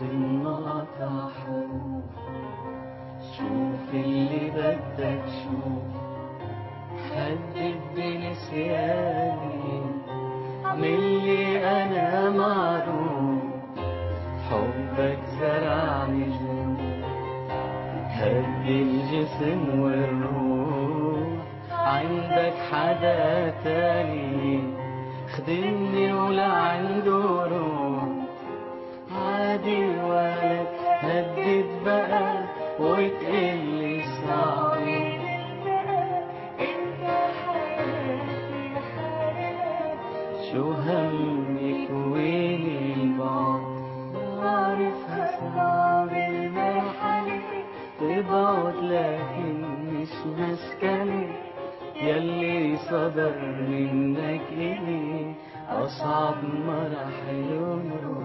تنقطع حروف. شوف اللي بدك شوف. حدد بنسياني. اعمل أنا معروف. حبك زرعني جنون هدي الجسم والروح. عندك حدا تاني. خدمني ولا عنده روح ولد هدد بقى وتقلي صعب شو همك وين البعد بعرف صعب المرحلة تبعد لكن مش مسكنة يلي صدر منك إلي أصعب مراحل ونروح